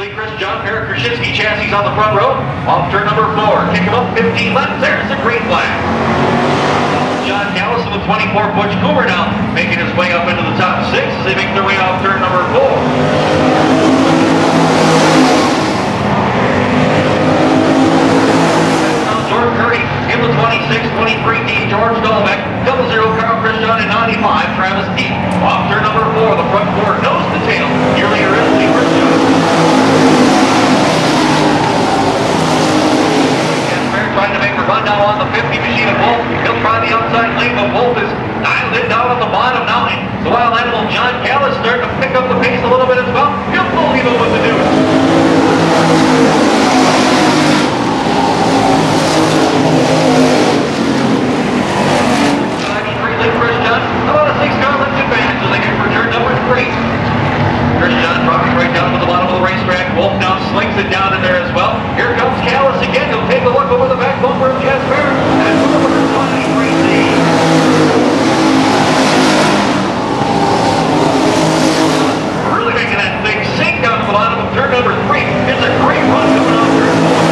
Lee Christian Parrot Krasinski chassis on the front row. Off turn number four. Kick him up 15 left. There's the green flag. John Callison with 24 Butch Coomer now making his way up into the top six as they make their way off turn number four. Now George Curdy in the 26, 23 D. George Dolbeck, double zero Carl Christian in 95, Travis T. Off turn number four, the front four nose to tail. Your leader is Lee Christian. Bear trying to make a run now on the 50 machine of Wolf. He'll try the outside lane, but Wolf is dialed in down on the bottom now. The wild animal John Callis starting to pick up the pace a little bit as well. He'll pull you know what to do. Lee Christian, about a six-car left advantage as they get for turn number three. Christian dropping right down to the bottom of the racetrack. Wolf now slings it down in there as well. Here comes Callis again. He'll take a look over the back bumper of Jasper. And number 23C. Really making that thing sink down to the bottom of turn number three. It's a great run coming off turn four.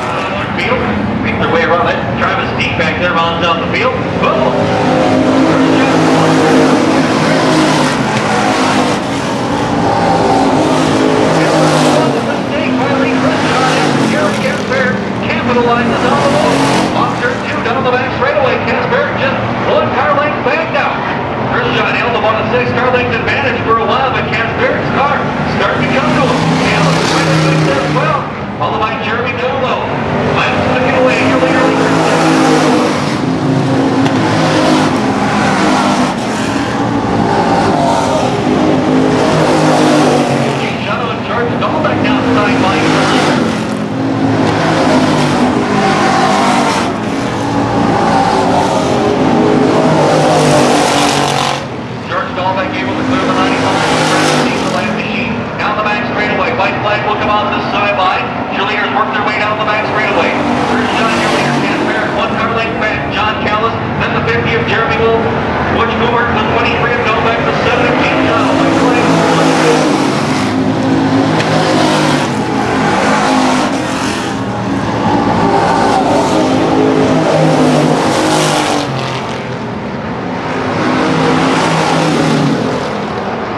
Uh, Field, make their way around it. Travis Deep back there rounds down the field. Capitalizes on the ball. Two, down the just one car length back six car length advantage for a while, but Casper's car starting to come to him. Hale is trying to fix that as well. Followed by Jeremy Dolo. Miles looking away. Your leader, Lee Christian. Shadow in charge. Double back down sideline. George Dahlbeck able to clear the 95. The left machine down the back straightaway. White flag will come on this sideline. Cheerleaders the back straightaway. Here's John Cheerleader. Ken Barrett, one car length back. John Callis, then the 50 of Jeremy Wolf. Butch Coomer, the 23 of Dahlbeck, the 7 of King John. White flag.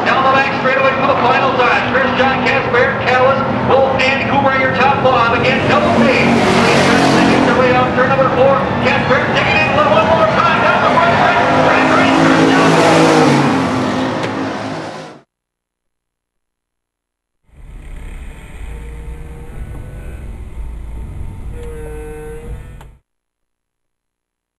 Down the back straightaway for the final time. Christian Casper, Callis, Wolf, and Cooper, your top five. Again, double B. Making their way out turn number four. Casper